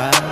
paz.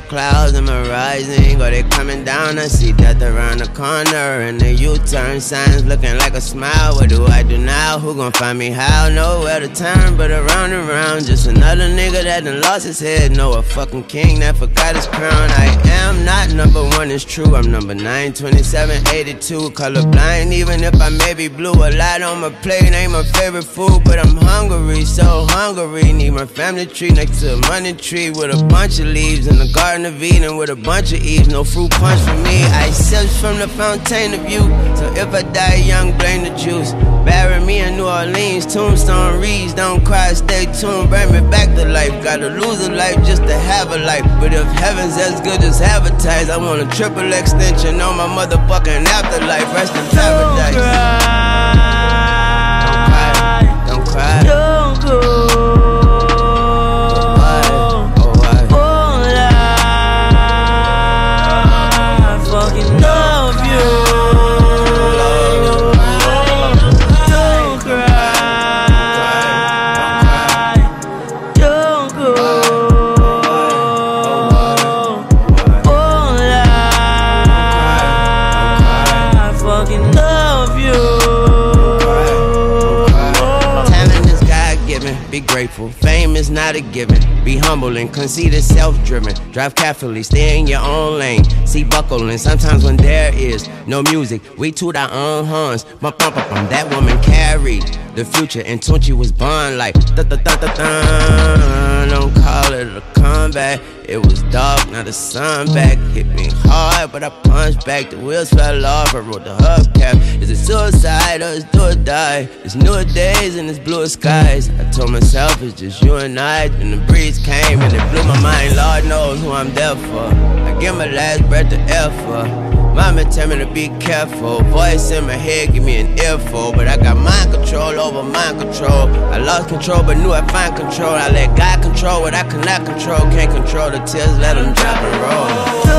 The clouds, am I rising? Or they coming down? I see death around the corner. And the U-turn signs looking like a smile. What do I do now? Who gon' find me how? Nowhere to turn, but around and around. Just another nigga that done lost his head. No, a fucking king that forgot his crown. I am not number one, it's true. I'm number 9, 27, 82. Colorblind, even if I may be blue. A lot on my plate ain't my favorite food, but I'm hungry, so hungry. Need my family tree next to a money tree with a bunch of leaves in the Garden of Eden with a bunch of Eves. No fruit punch for me. I search from the fountain of youth. So if I die young, blame the juice. Bury me in New Orleans, tombstone reads. Don't cry, stay tuned. Bring me back to life. Gotta lose a life just to have a life. But if heaven's as good as advertised, I want a triple extension on my motherfucking afterlife. Rest in paradise. Be grateful. Fame is not a given. Be humble and conceited, self driven. Drive carefully, stay in your own lane. See buckling, sometimes when there is no music, we toot our own horns. Bum, bum, bum, bum. That woman carried the future, and Tunechi was born like da da da da da. Don't call it comeback. It was dark, now the sun back. Hit me hard, but I punched back. The wheels fell off, I wrote the hubcap. Is it suicide or is do or die? It's newer days and it's bluer skies. I told myself it's just you and I. Then the breeze came and it blew my mind. Lord knows who I'm there for. I give my last breath to air for. Mama tell me to be careful. Voice in my head give me an earful. But I got mind control over mind control. I lost control but knew I find control. I let God control what I cannot control. Can't control the tears, let them drop and roll.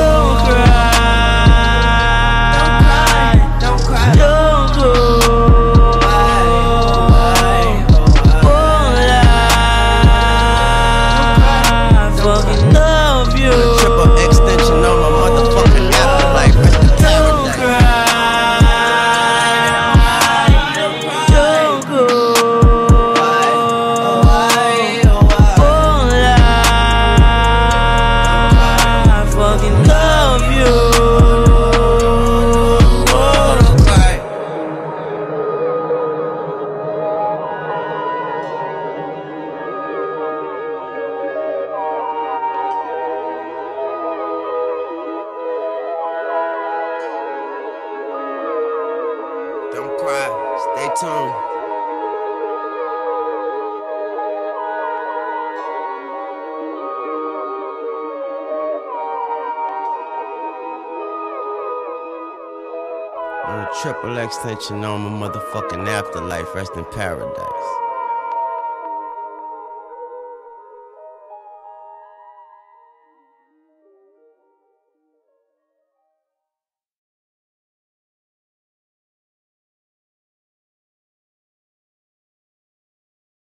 Tuned. On a triple extension on my motherfucking afterlife. Rest in paradise.